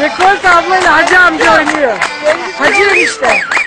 Rekolt ablayla Hacı amca oynuyor. Hacı işte.